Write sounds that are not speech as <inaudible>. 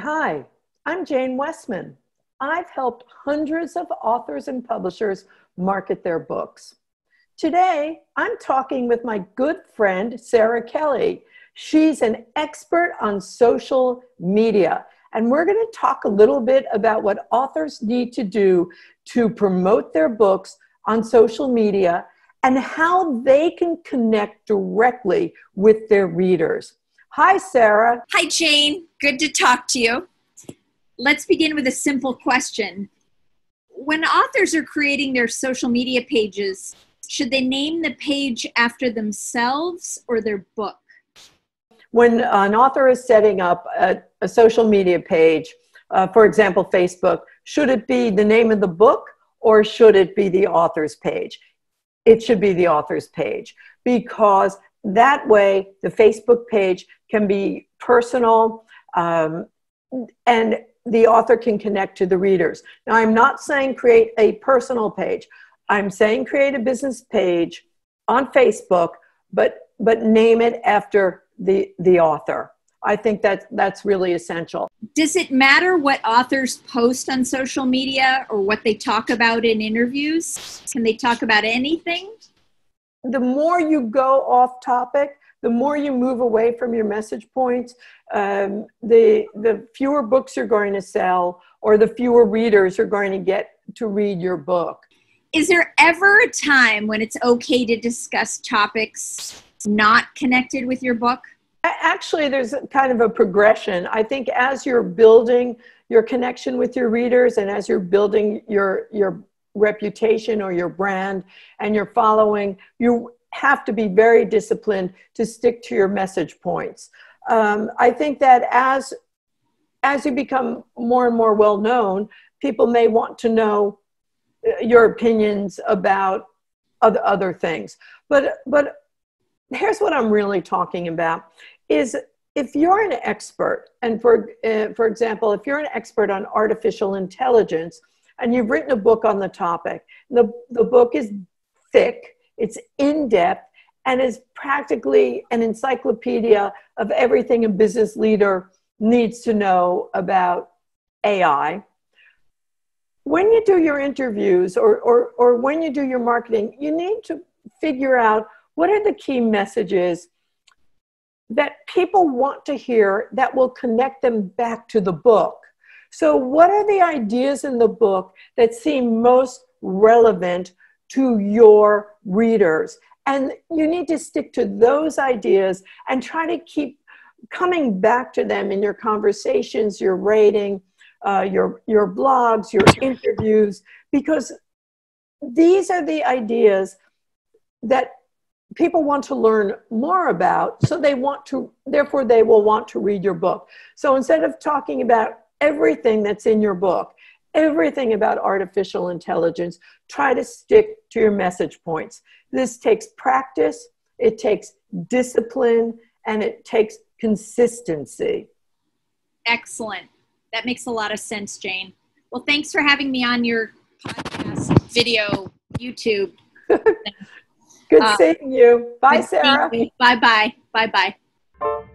Hi, I'm Jane Wesman. I've helped hundreds of authors and publishers market their books. Today, I'm talking with my good friend, Sarah Kelly. She's an expert on social media, and we're going to talk a little bit about what authors need to do to promote their books on social media and how they can connect directly with their readers. Hi, Sarah. Hi, Jane. Good to talk to you. Let's begin with a simple question. When authors are creating their social media pages, should they name the page after themselves or their book? When an author is setting up a, a social media page, uh, for example, Facebook, should it be the name of the book or should it be the author's page? It should be the author's page because that way the Facebook page can be personal um, and the author can connect to the readers. Now, I'm not saying create a personal page. I'm saying create a business page on Facebook, but but name it after the the author. I think that that's really essential. Does it matter what authors post on social media or what they talk about in interviews? Can they talk about anything? The more you go off topic, the more you move away from your message points, um, the the fewer books you're going to sell, or the fewer readers are going to get to read your book is there ever a time when it's okay to discuss topics not connected with your book? Actually, there's kind of a progression. I think as you're building your connection with your readers and as you're building your your reputation or your brand and your following, you have to be very disciplined to stick to your message points. Um, I think that as as you become more and more well known, people may want to know your opinions about other, other things. But, but here's what I'm really talking about is if you're an expert, and for, uh, for example, if you're an expert on artificial intelligence and you've written a book on the topic, the, the book is thick, it's in depth, and is practically an encyclopedia of everything a business leader needs to know about AI when you do your interviews or, or, or when you do your marketing, you need to figure out what are the key messages that people want to hear that will connect them back to the book. So, what are the ideas in the book that seem most relevant to your readers? And you need to stick to those ideas and try to keep coming back to them in your conversations, your rating, uh, your, your blogs, your interviews, because these are the ideas that people want to learn more about. So they want to, therefore, they will want to read your book. So instead of talking about everything that's in your book, everything about artificial intelligence, try to stick to your message points. This takes practice, it takes discipline, and it takes consistency. Excellent. That makes a lot of sense, Jane. Well, thanks for having me on your podcast, video, YouTube. <laughs> Good uh, seeing you. Bye, Sarah. Bye bye. Bye bye.